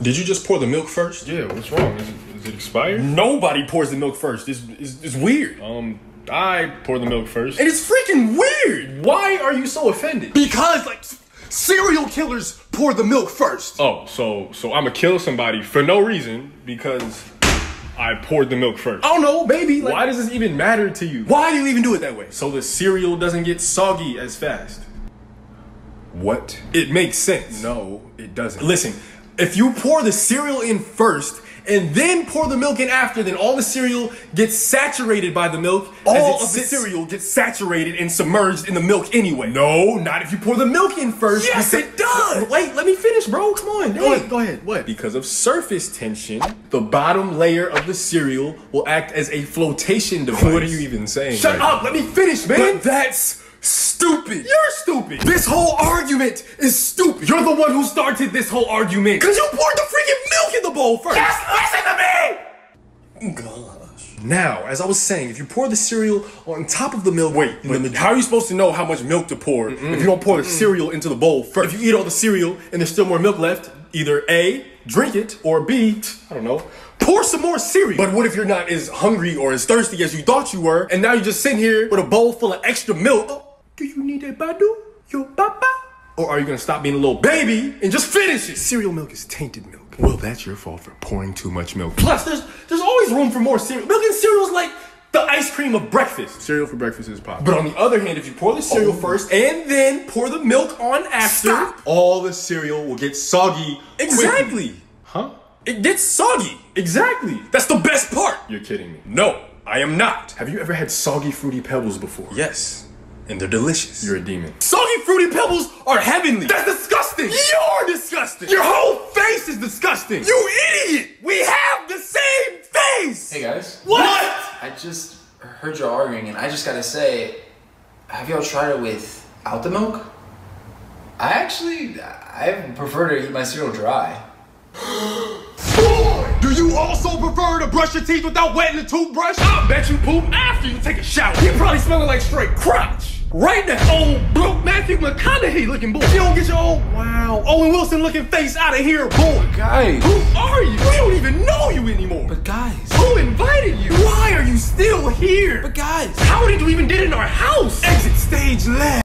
Did you just pour the milk first? Yeah, what's wrong? Is it, is it expired? Nobody pours the milk first. It's, it's, it's weird. Um, I pour the milk first. And it's freaking weird. Why are you so offended? Because, like, serial killers pour the milk first. Oh, so so I'm gonna kill somebody for no reason because I poured the milk first. I don't know, maybe. Like, Why does this even matter to you? why do you even do it that way? So the cereal doesn't get soggy as fast. What? It makes sense. No, it doesn't. Listen, if you pour the cereal in first and then pour the milk in after, then all the cereal gets saturated by the milk. All of the cereal gets saturated and submerged in the milk anyway. No, not if you pour the milk in first. Yes, because- it does. Wait, let me finish, bro. Come on. Go ahead, go ahead. What? Because of surface tension, the bottom layer of the cereal will act as a flotation device. What are you even saying? Shut right up! Let me finish, man. But that's stupid. You're stupid. This whole argument is stupid. You're the one who started this whole argument. Because you poured the freaking milk in the bowl first. Just listen to me. Gosh. Now, as I was saying, if you pour the cereal on top of the milk, Wait, in the how are you supposed to know how much milk to pour if you don't pour the cereal into the bowl first? if you eat all the cereal and there's still more milk left, either A, drink it, or B, I don't know, pour some more cereal. But what if you're not as hungry or as thirsty as you thought you were, and now you're just sitting here with a bowl full of extra milk? Oh, do you need a badu? Your papa? Or are you gonna stop being a little baby and just finish it? cereal milk is tainted milk. Well, that's your fault for pouring too much milk. Plus, there's there's always room for more cereal. Milk and cereal's like the ice cream of breakfast. Cereal for breakfast is pop. But on the other hand, if you pour the cereal oh. first and then pour the milk on after, Stop. all the cereal will get soggy. quickly. exactly, Huh? it gets soggy. Exactly. That's the best part. You're kidding me. No, I am not. Have you ever had soggy fruity pebbles before? Yes, and they're delicious. You're a demon. Soggy fruity pebbles are heavenly. That's disgusting. You're disgusting. Your whole face is disgusting. you idiot. We have the same face. Hey guys, What? I just heard y'all arguing, and I just gotta say, have y'all tried it without the milk? I actually, I prefer to eat my cereal dry. Do you also prefer to brush your teeth without wetting the toothbrush? I bet you poop after you take a shower. You're probably smelling like straight crotch. Right now, old broke Matthew McConaughey looking boy. You don't get your old wow Owen Wilson looking face out of here, boy. Guys, Who are you? We don't even know you anymore. but guys, Who invited you? Why are you still here? but guys. How did you even get in our house? Exit stage left.